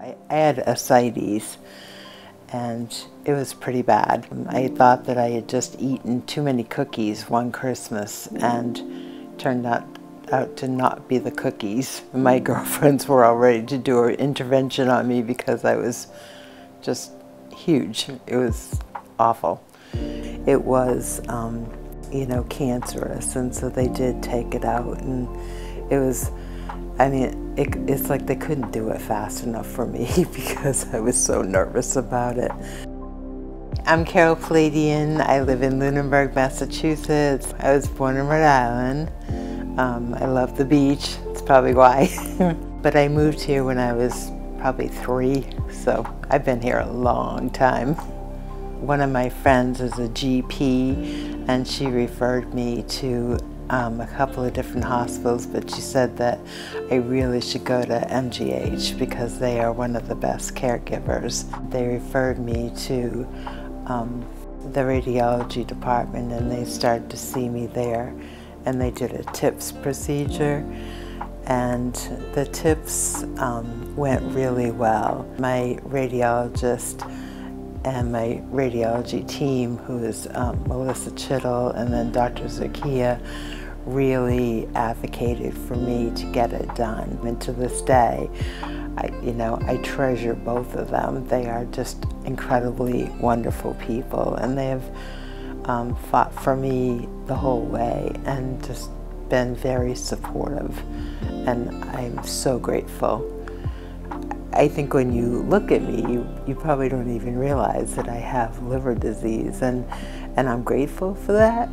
I, had ascites and it was pretty bad. I thought that I had just eaten too many cookies one Christmas and turned out, out to not be the cookies. My girlfriends were all ready to do an intervention on me because I was just huge. It was awful. It was, um, you know, cancerous and so they did take it out and it was I mean, it, it's like they couldn't do it fast enough for me because I was so nervous about it. I'm Carol Poladian. I live in Lunenburg, Massachusetts. I was born in Rhode Island. Um, I love the beach. It's probably why. but I moved here when I was probably three, so I've been here a long time. One of my friends is a GP, and she referred me to um, a couple of different hospitals, but she said that I really should go to MGH because they are one of the best caregivers. They referred me to um, the radiology department and they started to see me there and they did a TIPS procedure and the TIPS um, went really well. My radiologist and my radiology team, who is um, Melissa Chittle and then Dr. Zakia, really advocated for me to get it done. And to this day, I, you know, I treasure both of them. They are just incredibly wonderful people, and they have um, fought for me the whole way and just been very supportive. And I'm so grateful. I think when you look at me, you, you probably don't even realize that I have liver disease, and, and I'm grateful for that.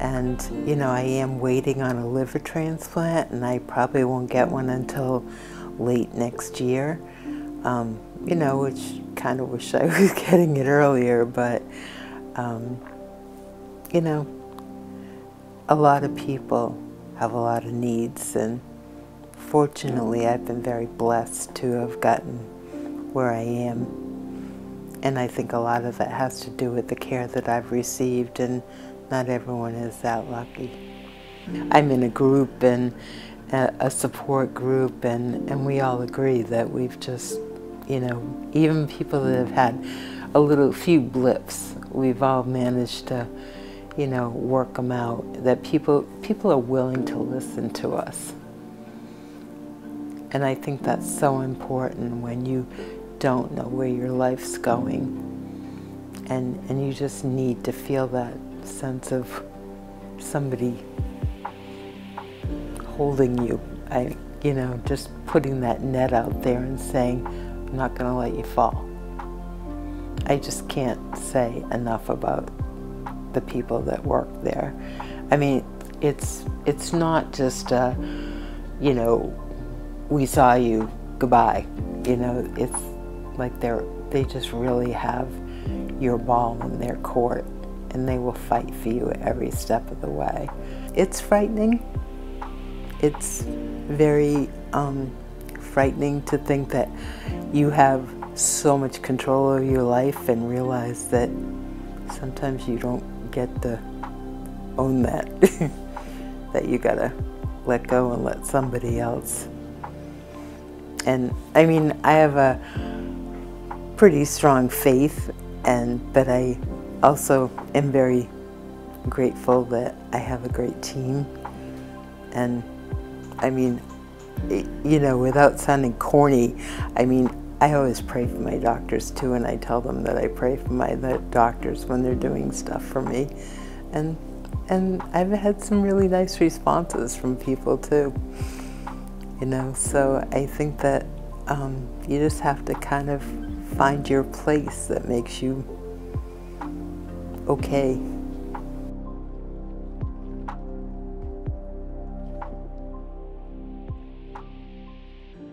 And, you know, I am waiting on a liver transplant, and I probably won't get one until late next year. Um, you know, which kind of wish I was getting it earlier, but, um, you know, a lot of people have a lot of needs, and fortunately, I've been very blessed to have gotten where I am. And I think a lot of that has to do with the care that I've received and not everyone is that lucky. Mm-hmm. I'm in a group and a support group and, and we all agree that we've just, you know, even people that have had a little few blips, we've all managed to, you know, work them out, that people, people are willing to listen to us. And I think that's so important when you don't know where your life's going. And, and you just need to feel that sense of somebody holding you. I, you know, just putting that net out there and saying, I'm not going to let you fall. I just can't say enough about the people that work there. I mean, it's it's not just a, you know, we saw you, goodbye. You know, it's like they're they just really have your ball in their court and they will fight for you every step of the way. It's frightening. It's very um, frightening to think that you have so much control over your life and realize that sometimes you don't get to own that. that you gotta let go and let somebody else. And I mean, I have a pretty strong faith, and but I also am very grateful that I have a great team. And I mean, you know, without sounding corny, I mean, I always pray for my doctors too, and I tell them that I pray for my doctors when they're doing stuff for me. And, and I've had some really nice responses from people too. You know, so I think that um, you just have to kind of find your place that makes you okay